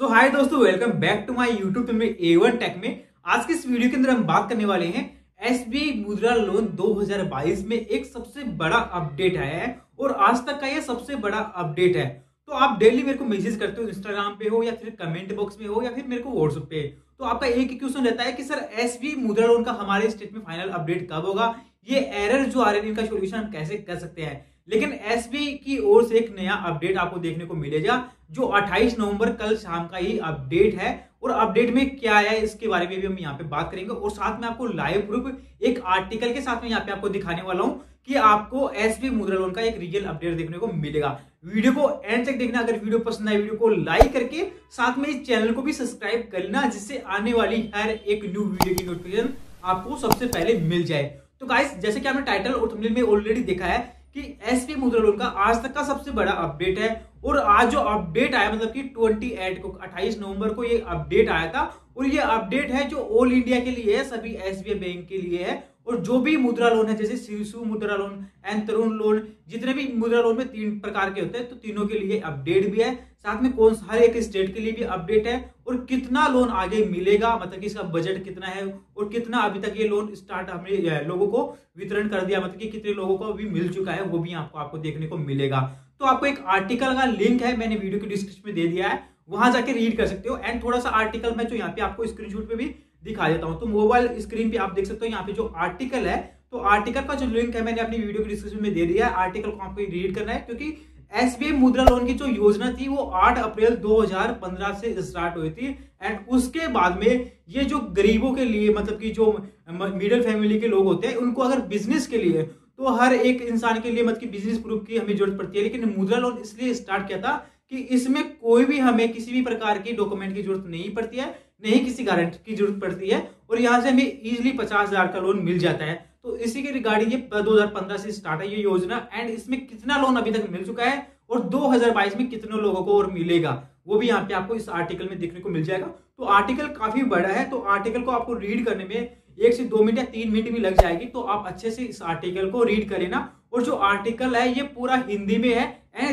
सो hi दोस्तों welcome back to my YouTube channel A One Tech में। आज के इस वीडियो के अंदर हम बात करने वाले हैं एसबी मुद्रा लोन 2022 में एक सबसे बड़ा अपडेट आया है और आज तक का यह सबसे बड़ा अपडेट है। तो आप डेली मेरे को मैसेज करते हो इंस्टाग्राम पे हो या फिर कमेंट बॉक्स में हो या फिर मेरे को व्हाट्सएप पे। तो आपका एक ही क्वेश्चन रहता है कि सर एसबी मुद्रा लोन का हमारे स्टेट में फाइनल अपडेट कब होगा? ये एरर जो आ रहे हैं, इनका सोल्यूशन हम कैसे कर सकते हैं? लेकिन एस की ओर से एक नया अपडेट आपको देखने को मिलेगा, जो 28 नवंबर कल शाम का ही अपडेट है। और अपडेट में क्या है, इसके बारे में भी हम यहाँ पे बात करेंगे। और साथ में आपको लाइव प्रूफ एक आर्टिकल के साथ में यहाँ पे आपको दिखाने वाला हूँ कि आपको एस मुद्रा लोन का एक रियल अपडेट देखने को मिलेगा। वीडियो को एंड तक देखना। अगर वीडियो पसंद आए वीडियो को लाइक करके साथ में इस चैनल को भी सब्सक्राइब करना, जिससे आने वाली हर एक न्यू वीडियो की नोटिफिकेशन आपको सबसे पहले मिल जाए। तो गाइस जैसे कि आपने टाइटल और थंबनेल में ऑलरेडी देखा है कि एसपी मुद्रा लोन का आज तक का सबसे बड़ा अपडेट है और आज जो अपडेट आया मतलब कि ट्वेंटी एट को 28 नवंबर को ये अपडेट आया था, और ये अपडेट है जो ऑल इंडिया के लिए है, सभी एसबीआई बैंक के लिए है, और जो भी मुद्रा लोन है, जैसे Shishu Mudra loan and Tarun loan जितने भी मुद्रा लोन में तीन प्रकार के होते हैं तो तीनों के लिए अपडेट भी है। साथ में कौन सा हर एक स्टेट के लिए भी अपडेट है, और कितना लोन आगे मिलेगा मतलब कि इसका बजट कितना है, और कितना अभी तक ये लोन स्टार्ट हमने लोगों को वितरण कर दिया मतलब कि कितने लोगों को अभी मिल चुका है, वो भी आपको आपको देखने को मिलेगा। तो आपको एक आर्टिकल का लिंक है, मैंने वीडियो के डिस्क्रिप्शन में दे दिया है, वहाँ जाके रीड कर सकते हो। एंड थोड़ा सा आर्टिकल मैं जो यहाँ पे आपको स्क्रीनशॉट पे भी दिखा देता हूँ। तो मोबाइल स्क्रीन पे आप देख सकते हो, यहाँ पे जो आर्टिकल है तो आर्टिकल का जो लिंक है, मैंने अपनी वीडियो के डिस्क्रिप्शन में दे दिया है। आर्टिकल को आपको रीड करना है, क्योंकि एसबीआई मुद्रा लोन की जो योजना थी, वो 8 अप्रैल 2015 से स्टार्ट हुई थी। एंड उसके बाद में ये जो गरीबों के लिए मतलब कि जो मिडिल फैमिली के लोग होते हैं, उनको अगर बिज़नेस के लिए तो हर एक इंसान के लिए मतलब कि बिज़नेस प्रूफ की हमें ज़रूरत पड़ती है। लेकिन मुद्रा लोन इसलिए स्टार्ट किया था कि इसमें कोई भी हमें किसी भी प्रकार की डॉक्यूमेंट की ज़रूरत नहीं पड़ती है, नहीं किसी गारंटी की ज़रूरत पड़ती है, और यहाँ से हमें इजिली पचास हज़ार का लोन मिल जाता है। तो इसी के रिगार्डिंग ये 2015 से स्टार्ट है ये योजना एंड इसमें कितना लोन अभी तक मिल चुका है, और 2022 में कितने लोगों को और मिलेगा, वो भी यहाँ पे आपको इस आर्टिकल में देखने को मिल जाएगा। तो आर्टिकल काफ़ी बड़ा है तो आर्टिकल को आपको रीड करने में एक से दो मिनट या तीन मिनट भी लग जाएगी तो आप अच्छे से इस आर्टिकल को रीड करें ना। और जो आर्टिकल है, ये पूरा हिंदी में है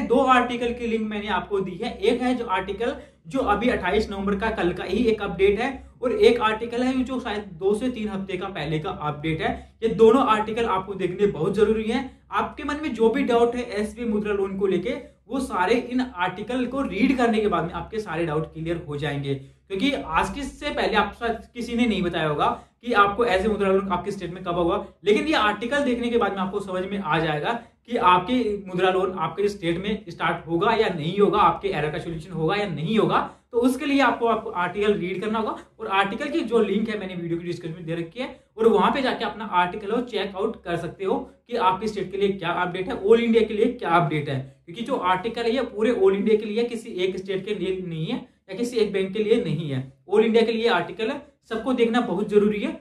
दो आर्टिकल की लिंक मैंने आपको दी है। एक है जो आर्टिकल जो अभी 28 नवंबर का, कल का ही एक अपडेट है और एक आर्टिकल है जो शायद दो से तीन हफ़्ते का पहले का अपडेट है। ये दोनों आर्टिकल आपको देखने बहुत ज़रूरी है। आपके मन में जो भी डाउट है एस मुद्रा लोन को लेके, वो सारे इन आर्टिकल को रीड करने के बाद में आपके सारे डाउट क्लियर हो जाएँगे। क्योंकि आज के से पहले आप किसी ने नहीं बताया होगा कि आपको ऐसे मुद्रा लोन आपके स्टेट में कब होगा। लेकिन ये आर्टिकल देखने के बाद में आपको समझ में आ जाएगा कि आपके मुद्रा लोन आपके स्टेट में स्टार्ट होगा या नहीं होगा, आपके एरर का सोल्यूशन होगा या नहीं होगा तो उसके लिए आपको आपको आर्टिकल रीड करना होगा। और आर्टिकल की जो लिंक है, मैंने वीडियो की डिस्क्रिप्शन में दे रखी है, और वहाँ पे जाके अपना आर्टिकल हो चेकआउट कर सकते हो कि आपके स्टेट के लिए क्या अपडेट है, ऑल इंडिया के लिए क्या अपडेट है। क्योंकि जो आर्टिकल है, ये पूरे ऑल इंडिया के लिए किसी एक स्टेट के लिए नहीं है, या किसी एक बैंक के लिए नहीं है। ऑल इंडिया के लिए आर्टिकल है, सबको देखना बहुत ज़रूरी है।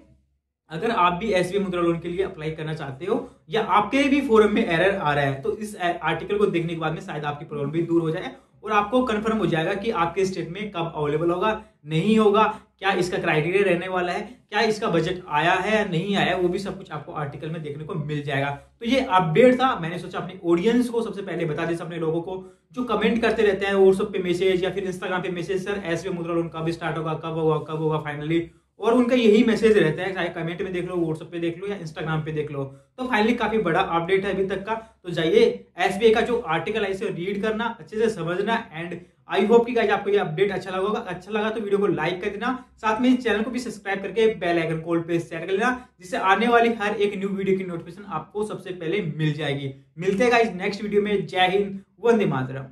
अगर आप भी एस मुद्रा लोन के लिए अप्लाई करना चाहते हो, या आपके भी फोरम में एरर आ रहा है तो इस आर्टिकल को देखने के बाद में शायद आपकी प्रॉब्लम भी दूर हो जाए और आपको कंफर्म हो जाएगा कि आपके स्टेट में कब अवेलेबल होगा, नहीं होगा, क्या इसका क्राइटेरिया रहने वाला है, क्या इसका बजट आया है या नहीं आया, वो भी सब कुछ आपको आर्टिकल में देखने को मिल जाएगा। तो ये अपडेट था, मैंने सोचा अपने ऑडियंस को सबसे पहले बता दें, अपने लोगों को, जो कमेंट करते रहते हैं व्हाट्सअप पे मैसेज या फिर इंस्टाग्राम पे message sir S Mudra loan कब स्टार्ट होगा, कब होगा कब होगा फाइनली और उनका यही मैसेज रहता है, चाहे कमेंट में देख लो व्हाट्सएप पे देख लो या इंस्टाग्राम पे देख लो। तो फाइनली काफ़ी बड़ा अपडेट है अभी तक का। तो जाइए एसबीआई का जो आर्टिकल है इसे रीड करना, अच्छे से समझना एंड आई होप कि आपको ये अपडेट अच्छा लगा होगा। अच्छा लगा तो वीडियो को लाइक कर देना। साथ में इस चैनल को भी सब्सक्राइब करके बेल आइकन कॉल पे सेट कर लेना, जिससे आने वाली हर एक न्यू वीडियो की नोटिफिकेशन आपको सबसे पहले मिल जाएगी। मिलते हैं गाइज़ नेक्स्ट वीडियो में। जय हिंद, वंदे मातरम।